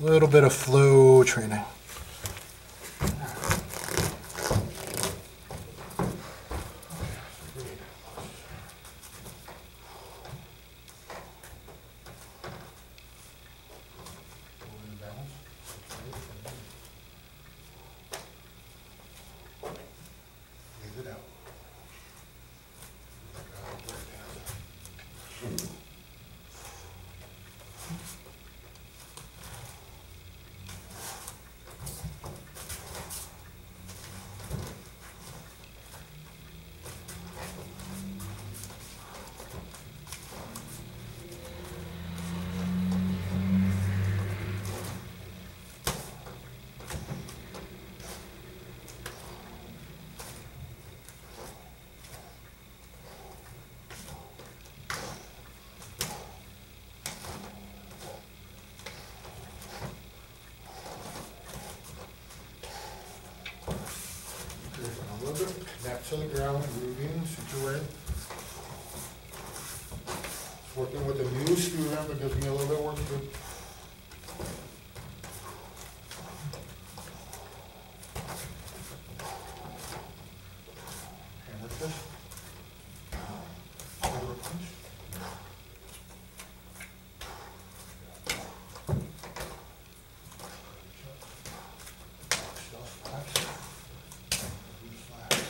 little bit of flow training. Breathe it out. Okay, A little the ground, moving, situate. Working with a new student, that gives me a little bit of work to do. Hammer fist. Hammer punch. Stuff flaps. Loose flaps.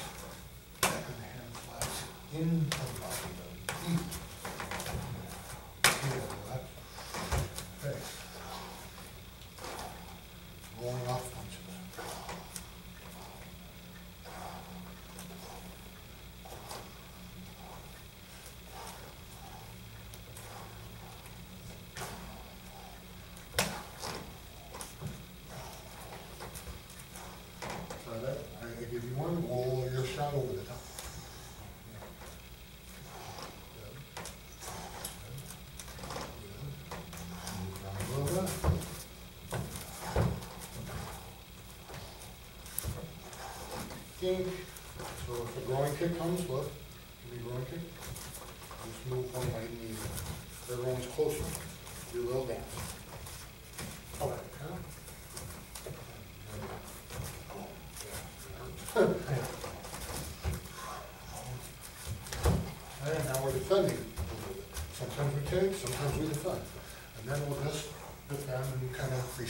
And the hand flaps into the body of the feet. Heel, left, face. Rolling off punches. Try that. I I give you one, roll your shot over the top. Kink. So if a groin kick comes, look, give me a groin kick. Just move one and knee. Everyone's closer. Do a little dance. All right, huh? And now we're defending. Sometimes we take, sometimes we defend. And then we'll just defend and kind of free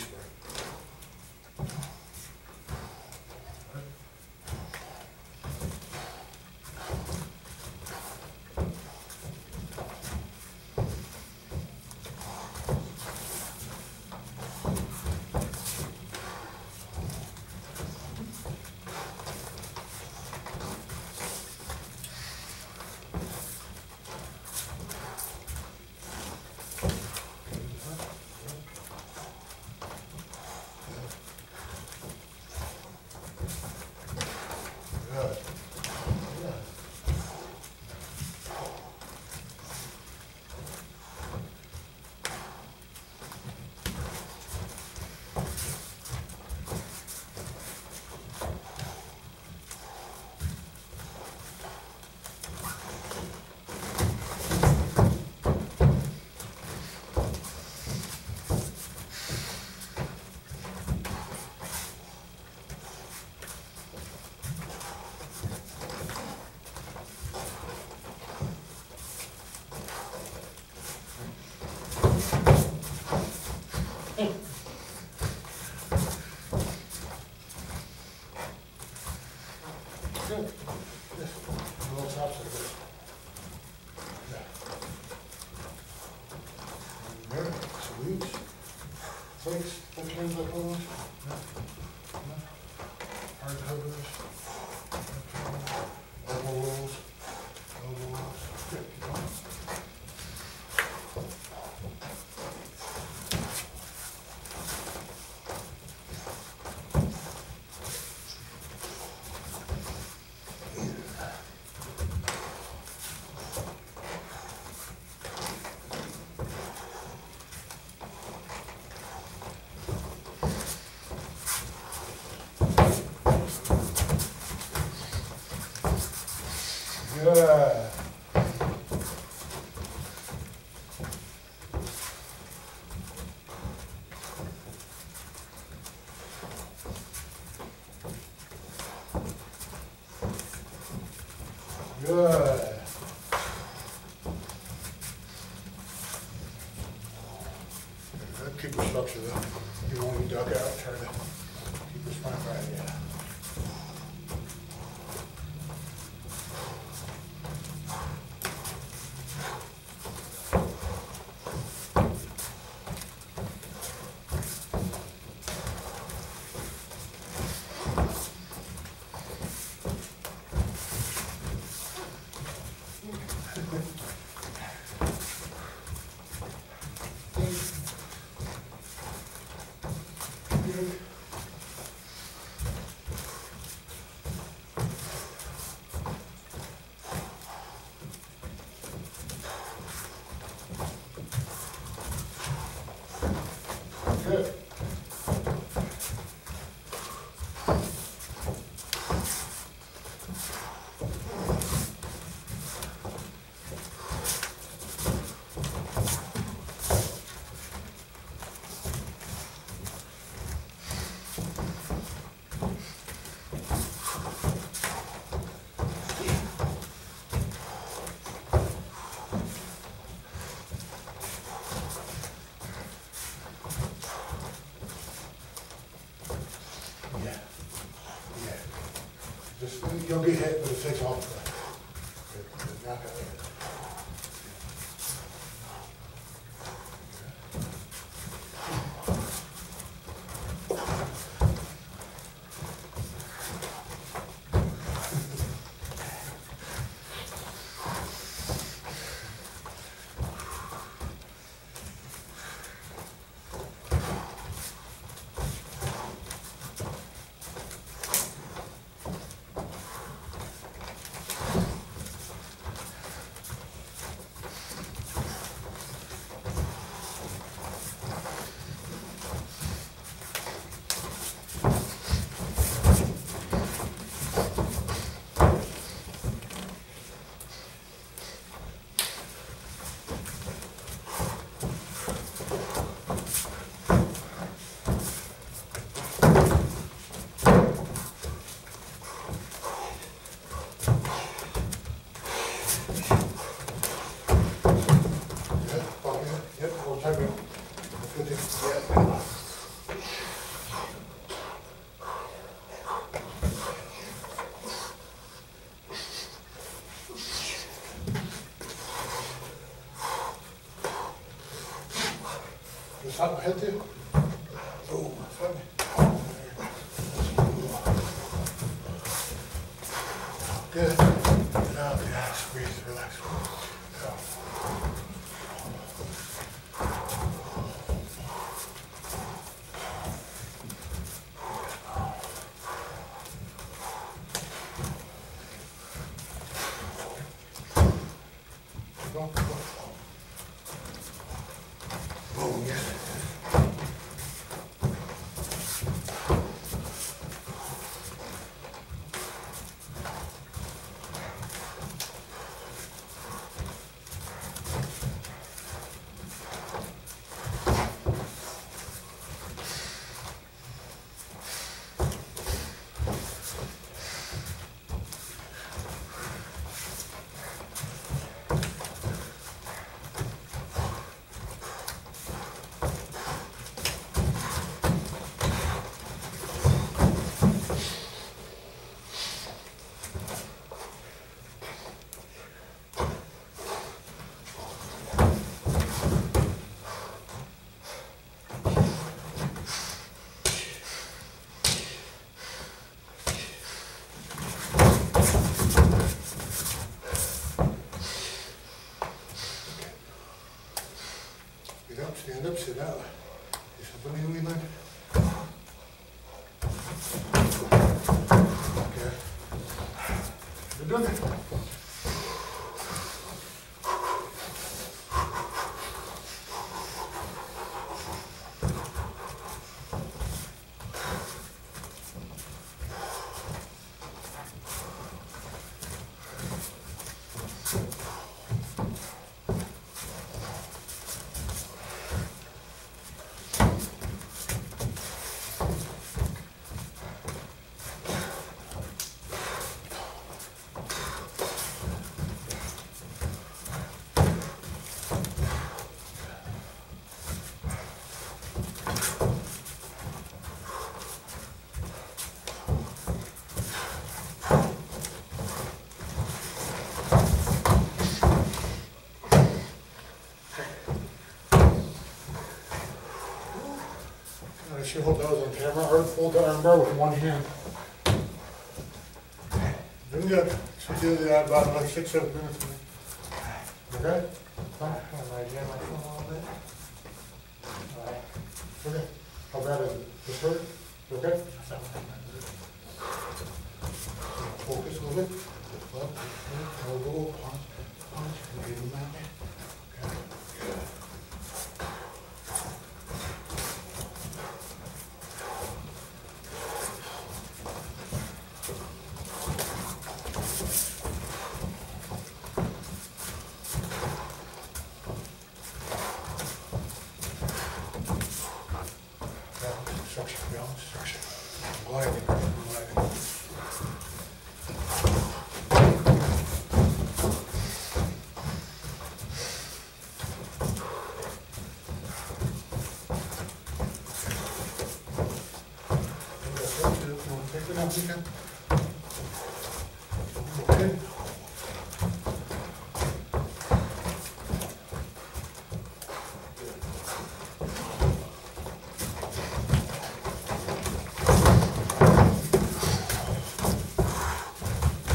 Putz. That's it. you'll be hit with a fake off. Frag mich heute. Boom, frag mich. Good. it out. Hold those on camera, or hold the armbar with one hand. Doing good. Should do that about like six, seven minutes. Okay? Huh? I jam my phone a little bit? Alright. Okay. How bad is it? This hurt? Okay? Focus a little bit. Elbow, punch, punch, and give them. Okay. Good. Balance, structure, balance, structure. Gliding, gliding. Take it out, you can. Okay.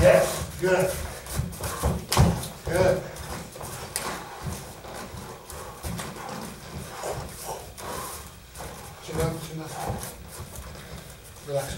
Yes, good. Good. Chin up. Relax.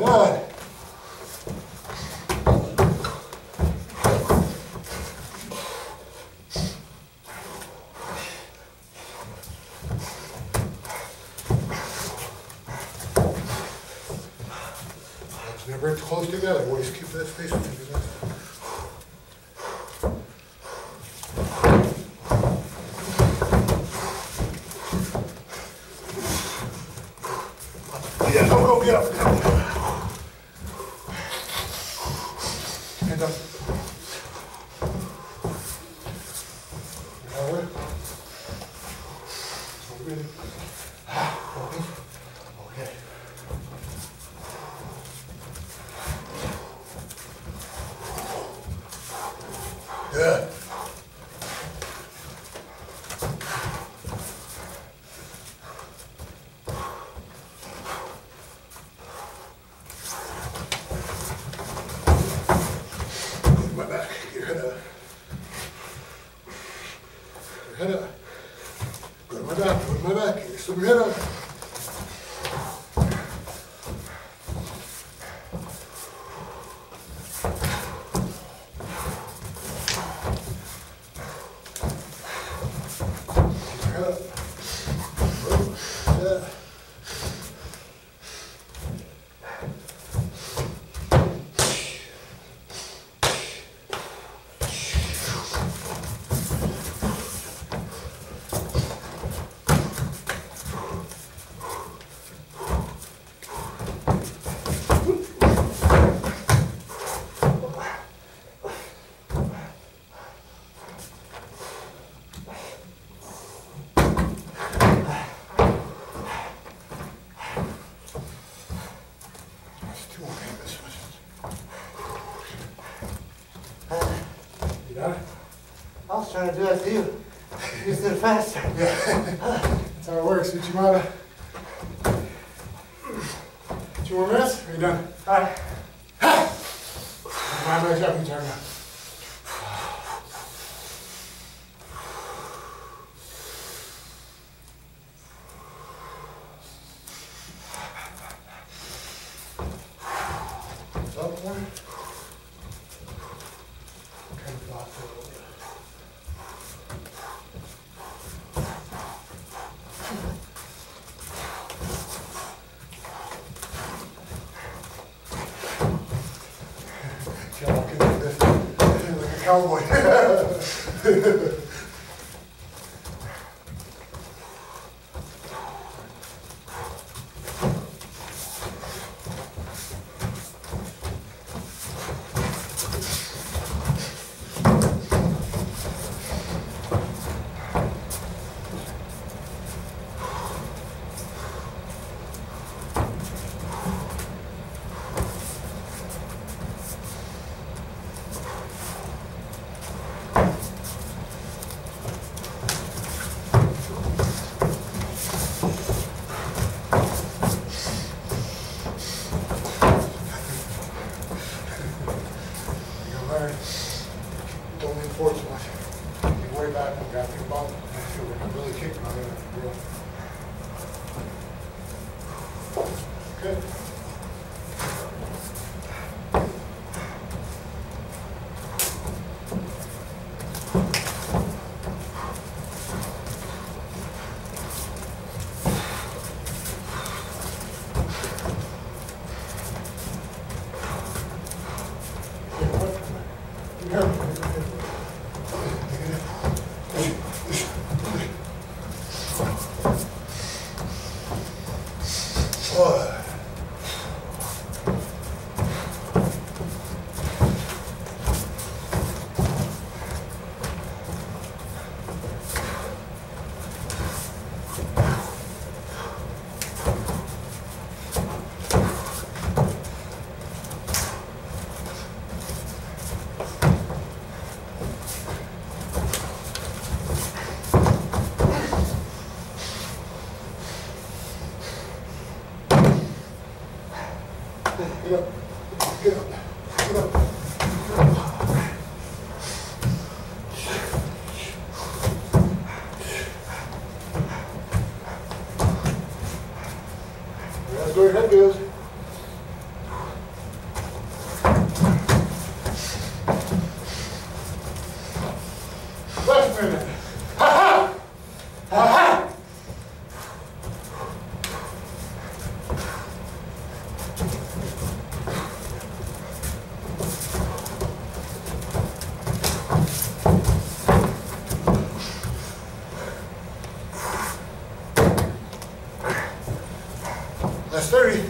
Good. Legs never close together, always keep that space between. Yeah, go, go, get up. Hands up. Over. Open. Open. Okay. Good. My back, your head up. Your head up. Go to my back, go to my back, slip your head up. Keep your head up. Good. Yeah. There's two more papers. You got it? I was trying to do that to you. You just did it faster. That's how it works, Uchimata. Two more minutes, are you done? Alright. My legs up, you turn now. that one. Kind of blocked it a little bit. Yeah, I can do this. Like a cowboy. Got think about, if we're really kicking on it, That's where your head goes.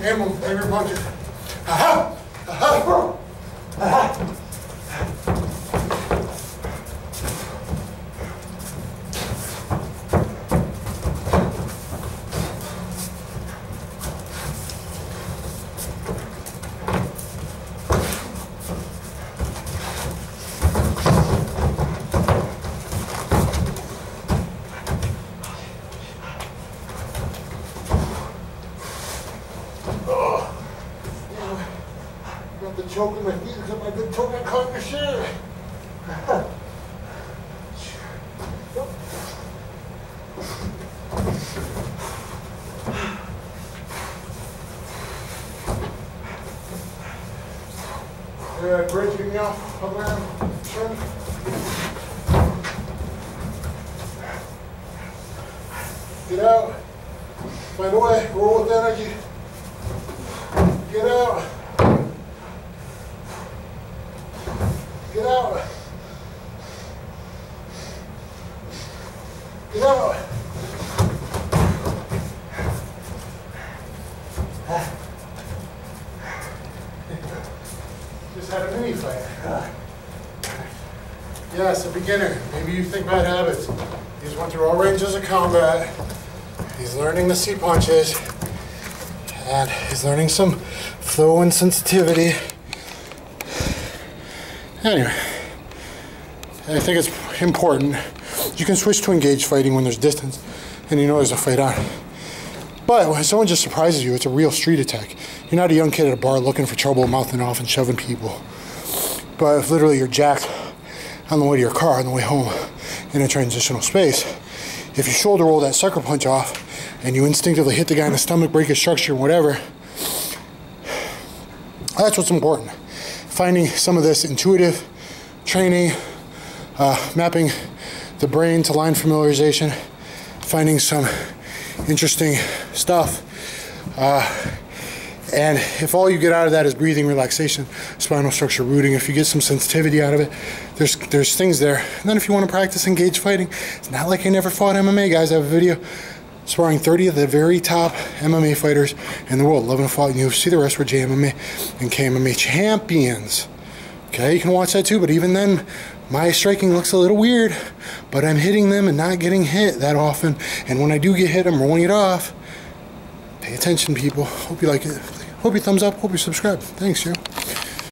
That's 30, Choke my feet because my good choke got caught the shit. Come around, turn. Get out. Find a way, roll with energy. Get out. Get out. Get out. Just had a mini fight. Yes, a beginner. Maybe you think bad habits. He's went through all ranges of combat. He's learning the C punches. And he's learning some flow and sensitivity. Anyway, I think it's important. You can switch to engage fighting when there's distance and you know there's a fight on. But when someone just surprises you, it's a real street attack. You're not a young kid at a bar looking for trouble, mouthing off and shoving people. But if literally you're jacked on the way to your car on the way home in a transitional space, if you shoulder roll that sucker punch off and you instinctively hit the guy in the stomach, break his structure, whatever, that's what's important. Finding some of this intuitive training, uh, mapping the brain to line familiarization, finding some interesting stuff. Uh, and if all you get out of that is breathing, relaxation, spinal structure rooting, if you get some sensitivity out of it, there's there's things there. And then if you want to practice engaged fighting, it's not like I never fought MMA, guys. I have a video sparring 30 of the very top MMA fighters in the world. 11 fought in UFC, the rest were JMMA and KMMA champions. Okay, you can watch that too, but even then, my striking looks a little weird, but I'm hitting them and not getting hit that often. And when I do get hit, I'm rolling it off. Pay attention, people. Hope you like it. Hope you thumbs up. Hope you subscribe. Thanks, Joe.